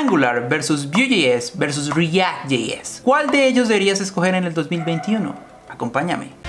Angular versus Vue.js versus React.js. ¿Cuál de ellos deberías escoger en el 2021? Acompáñame.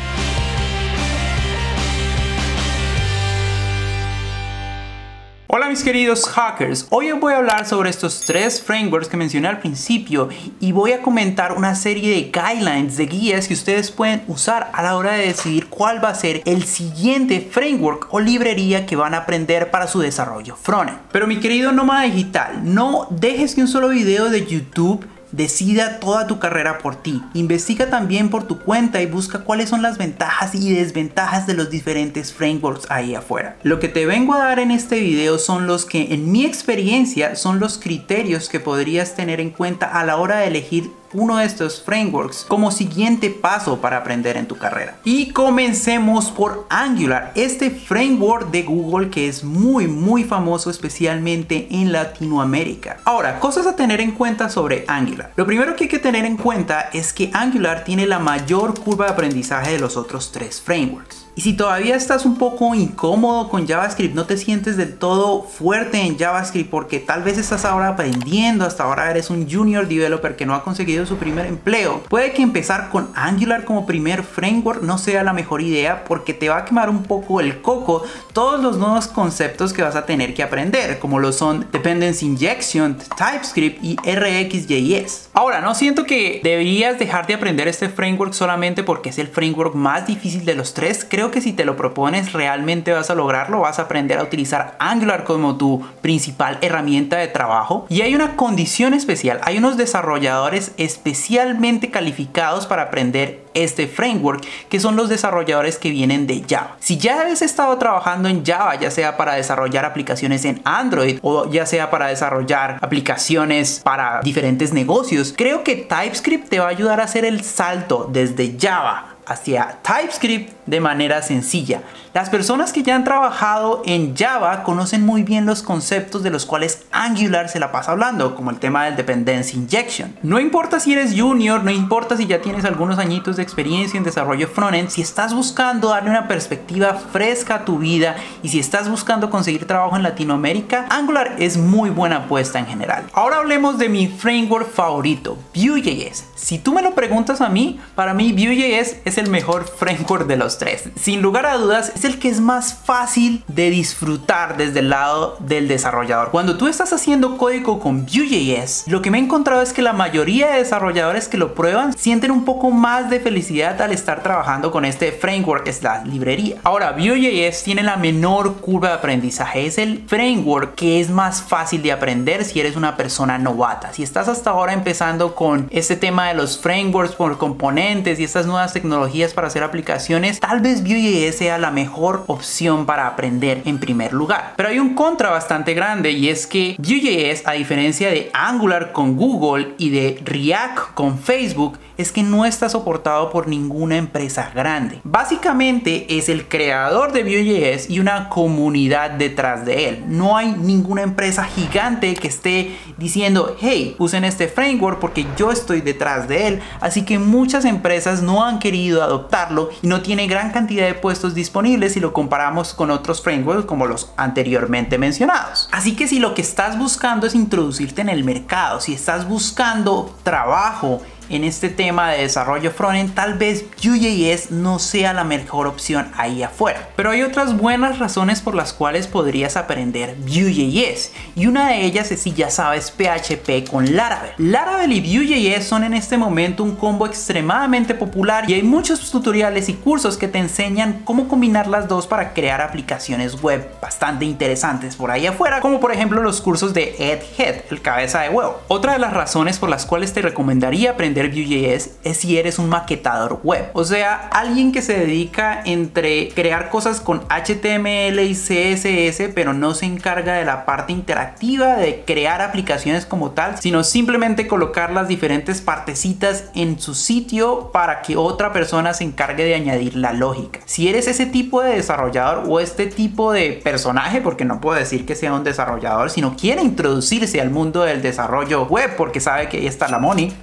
Hola mis queridos hackers, hoy os voy a hablar sobre estos tres frameworks que mencioné al principio y voy a comentar una serie de guidelines, de guías que ustedes pueden usar a la hora de decidir cuál va a ser el siguiente framework o librería que van a aprender para su desarrollo frontend. Pero mi querido nómada digital, no dejes que un solo video de YouTube Decida toda tu carrera por ti. Investiga también por tu cuenta y busca cuáles son las ventajas y desventajas de los diferentes frameworks ahí afuera. Lo que te vengo a dar en este video son los que en mi experiencia son los criterios que podrías tener en cuenta a la hora de elegir uno de estos frameworks como siguiente paso para aprender en tu carrera. Y comencemos por Angular, este framework de Google que es muy muy famoso especialmente en Latinoamérica. Ahora, cosas a tener en cuenta sobre Angular. Lo primero que hay que tener en cuenta es que Angular tiene la mayor curva de aprendizaje de los otros tres frameworks. Y si todavía estás un poco incómodo con JavaScript, no te sientes del todo fuerte en JavaScript porque tal vez estás ahora aprendiendo, hasta ahora eres un junior developer que no ha conseguido su primer empleo, puede que empezar con Angular como primer framework no sea la mejor idea porque te va a quemar un poco el coco todos los nuevos conceptos que vas a tener que aprender, como lo son Dependency Injection, TypeScript y RxJS. Ahora, no siento que deberías dejar de aprender este framework solamente porque es el framework más difícil de los tres. Que si te lo propones realmente vas a lograrlo, vas a aprender a utilizar Angular como tu principal herramienta de trabajo. Y hay una condición especial, hay unos desarrolladores especialmente calificados para aprender este framework, que son los desarrolladores que vienen de Java. Si ya has estado trabajando en Java, ya sea para desarrollar aplicaciones en Android o ya sea para desarrollar aplicaciones para diferentes negocios, creo que TypeScript te va a ayudar a hacer el salto desde Java hacia TypeScript de manera sencilla. Las personas que ya han trabajado en Java conocen muy bien los conceptos de los cuales Angular se la pasa hablando, como el tema del dependency injection. No importa si eres junior, no importa si ya tienes algunos añitos de experiencia en desarrollo frontend, si estás buscando darle una perspectiva fresca a tu vida y si estás buscando conseguir trabajo en Latinoamérica, Angular es muy buena apuesta en general. Ahora hablemos de mi framework favorito, Vue.js. Si tú me lo preguntas a mí, para mí Vue.js es el mejor framework de los tres. Sin lugar a dudas, es el que es más fácil de disfrutar desde el lado del desarrollador. Cuando tú estás haciendo código con Vue.js, lo que me he encontrado es que la mayoría de desarrolladores que lo prueban sienten un poco más de felicidad al estar trabajando con este framework, es la librería. Ahora, Vue.js tiene la menor curva de aprendizaje. Es el framework que es más fácil de aprender si eres una persona novata. Si estás hasta ahora empezando con este tema los frameworks por componentes y estas nuevas tecnologías para hacer aplicaciones, tal vez Vue.js sea la mejor opción para aprender en primer lugar. Pero hay un contra bastante grande y es que Vue.js, a diferencia de Angular con Google y de React con Facebook, es que no está soportado por ninguna empresa grande. Básicamente es el creador de Vue.js y una comunidad detrás de él. No hay ninguna empresa gigante que esté diciendo, hey, usen este framework porque yo estoy detrás de él. Así que muchas empresas no han querido adoptarlo y no tiene gran cantidad de puestos disponibles si lo comparamos con otros frameworks como los anteriormente mencionados. Así que si lo que estás buscando es introducirte en el mercado, si estás buscando trabajo en este tema de desarrollo frontend, tal vez Vue.js no sea la mejor opción ahí afuera. Pero hay otras buenas razones por las cuales podrías aprender Vue.js y una de ellas es si ya sabes PHP con Laravel. Laravel y Vue.js son en este momento un combo extremadamente popular y hay muchos tutoriales y cursos que te enseñan cómo combinar las dos para crear aplicaciones web bastante interesantes por ahí afuera, como por ejemplo los cursos de Ed Head, el cabeza de huevo. Otra de las razones por las cuales te recomendaría aprender Vue.js es si eres un maquetador web. O sea, alguien que se dedica entre crear cosas con HTML y CSS, pero no se encarga de la parte interactiva de crear aplicaciones como tal, sino simplemente colocar las diferentes partecitas en su sitio para que otra persona se encargue de añadir la lógica. Si eres ese tipo de desarrollador o este tipo de personaje, porque no puedo decir que sea un desarrollador, sino quiere introducirse al mundo del desarrollo web porque sabe que ahí está la money,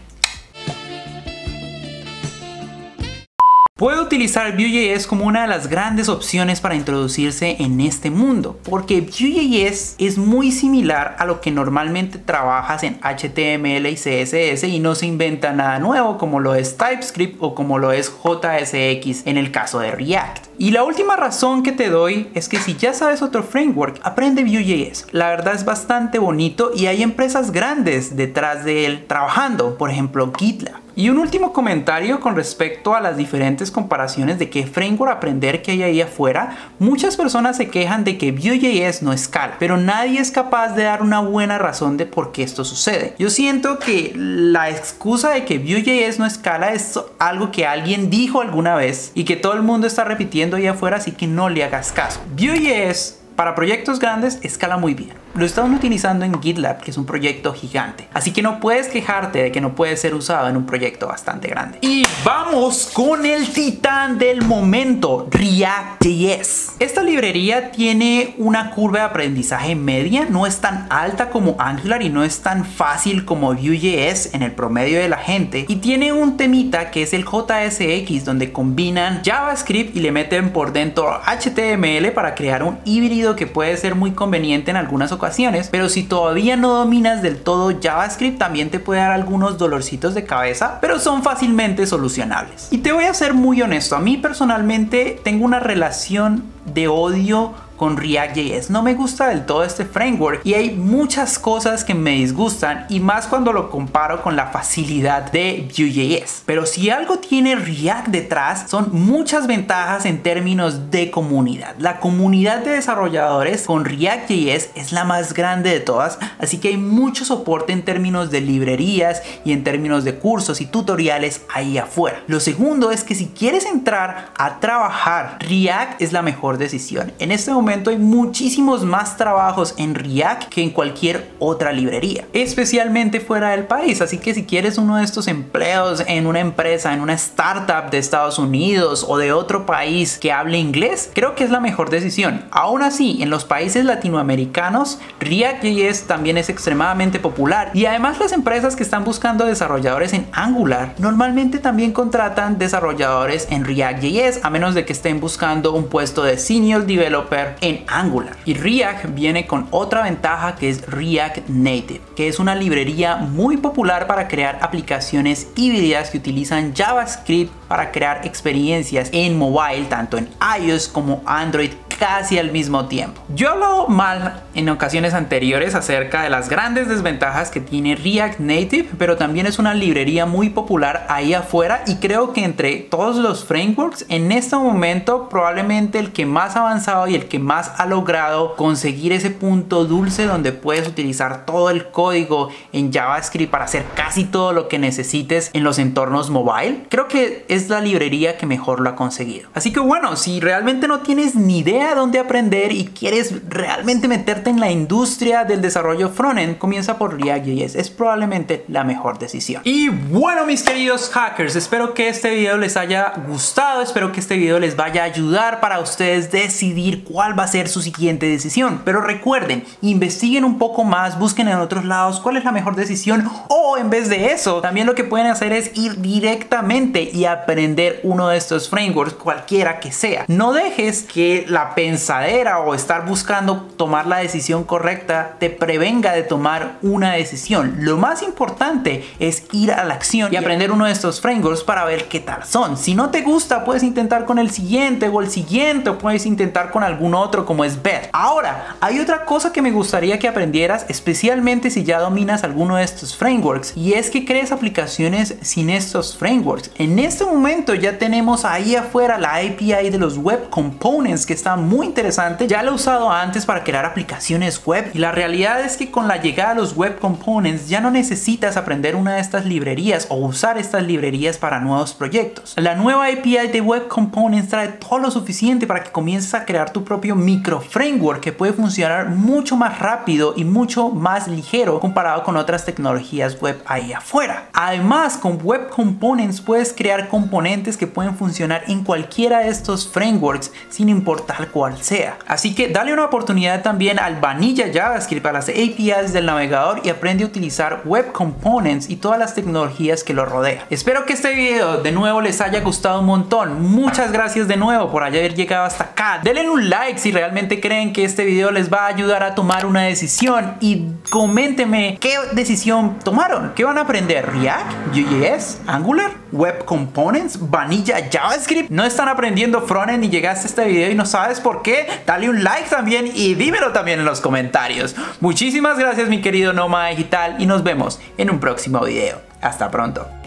puede utilizar Vue.js como una de las grandes opciones para introducirse en este mundo, porque Vue.js es muy similar a lo que normalmente trabajas en HTML y CSS y no se inventa nada nuevo como lo es TypeScript o como lo es JSX en el caso de React. Y la última razón que te doy es que si ya sabes otro framework, aprende Vue.js. La verdad es bastante bonito y hay empresas grandes detrás de él trabajando, por ejemplo GitLab. Y un último comentario con respecto a las diferentes comparaciones de qué framework aprender que hay ahí afuera. Muchas personas se quejan de que Vue.js no escala, pero nadie es capaz de dar una buena razón de por qué esto sucede. Yo siento que la excusa de que Vue.js no escala es algo que alguien dijo alguna vez y que todo el mundo está repitiendo ahí afuera, así que no le hagas caso. Vue.js para proyectos grandes escala muy bien lo están utilizando en GitLab, que es un proyecto gigante. Así que no puedes quejarte de que no puede ser usado en un proyecto bastante grande. Y vamos con el titán del momento, React.js. Esta librería tiene una curva de aprendizaje media, no es tan alta como Angular y no es tan fácil como Vue.js en el promedio de la gente. Y tiene un temita que es el JSX, donde combinan JavaScript y le meten por dentro HTML para crear un híbrido que puede ser muy conveniente en algunas ocasiones pero si todavía no dominas del todo JavaScript también te puede dar algunos dolorcitos de cabeza, pero son fácilmente solucionables. Y te voy a ser muy honesto, a mí personalmente tengo una relación de odio con React.js. No me gusta del todo este framework y hay muchas cosas que me disgustan y más cuando lo comparo con la facilidad de Vue.js. Pero si algo tiene React detrás son muchas ventajas en términos de comunidad. La comunidad de desarrolladores con React.js es la más grande de todas, así que hay mucho soporte en términos de librerías y en términos de cursos y tutoriales ahí afuera. Lo segundo es que si quieres entrar a trabajar, React es la mejor decisión. En este momento hay muchísimos más trabajos en React que en cualquier otra librería, especialmente fuera del país. Así que si quieres uno de estos empleos en una empresa, en una startup de Estados Unidos o de otro país que hable inglés, creo que es la mejor decisión. Aún así, en los países latinoamericanos, React.js también es extremadamente popular y además las empresas que están buscando desarrolladores en Angular normalmente también contratan desarrolladores en React.js a menos de que estén buscando un puesto de senior developer en Angular. Y React viene con otra ventaja que es React Native, que es una librería muy popular para crear aplicaciones híbridas que utilizan JavaScript para crear experiencias en mobile, tanto en iOS como Android casi al mismo tiempo. Yo hablado mal en ocasiones anteriores acerca de las grandes desventajas que tiene React Native, pero también es una librería muy popular ahí afuera y creo que entre todos los frameworks en este momento probablemente el que más avanzado y el que más ha logrado conseguir ese punto dulce donde puedes utilizar todo el código en JavaScript para hacer casi todo lo que necesites en los entornos mobile, creo que es la librería que mejor lo ha conseguido. Así que bueno, si realmente no tienes ni idea dónde aprender y quieres realmente meterte en la industria del desarrollo frontend, comienza por React.js. Es probablemente la mejor decisión. Y bueno, mis queridos hackers, espero que este video les haya gustado. Espero que este video les vaya a ayudar para ustedes decidir cuál va a ser su siguiente decisión. Pero recuerden, investiguen un poco más, busquen en otros lados cuál es la mejor decisión o en vez de eso, también lo que pueden hacer es ir directamente y aprender uno de estos frameworks, cualquiera que sea. No dejes que la pensadera o estar buscando tomar la decisión correcta te prevenga de tomar una decisión. Lo más importante es ir a la acción y aprender uno de estos frameworks para ver qué tal son. Si no te gusta, puedes intentar con el siguiente o el siguiente o puedes intentar con algún otro como es Bed. Ahora, hay otra cosa que me gustaría que aprendieras, especialmente si ya dominas alguno de estos frameworks, y es que crees aplicaciones sin estos frameworks. En este momento ya tenemos ahí afuera la API de los Web Components que están muy interesante. Ya lo he usado antes para crear aplicaciones web y la realidad es que con la llegada de los web components ya no necesitas aprender una de estas librerías o usar estas librerías para nuevos proyectos. La nueva API de web components trae todo lo suficiente para que comiences a crear tu propio micro framework que puede funcionar mucho más rápido y mucho más ligero comparado con otras tecnologías web ahí afuera. Además, con web components puedes crear componentes que pueden funcionar en cualquiera de estos frameworks sin importar cuál sea. Así que dale una oportunidad también al Vanilla JavaScript a las APIs del navegador y aprende a utilizar Web Components y todas las tecnologías que lo rodean. Espero que este video de nuevo les haya gustado un montón. Muchas gracias de nuevo por haber llegado hasta acá. Denle un like si realmente creen que este video les va a ayudar a tomar una decisión y coméntenme qué decisión tomaron. ¿Qué van a aprender? ¿React? ¿JS? ¿Angular? ¿Web Components? ¿Vanilla JavaScript? ¿No están aprendiendo frontend y llegaste a este video y no sabes por qué? Dale un like también y dímelo también en los comentarios. Muchísimas gracias mi querido Noma Digital y nos vemos en un próximo video. Hasta pronto.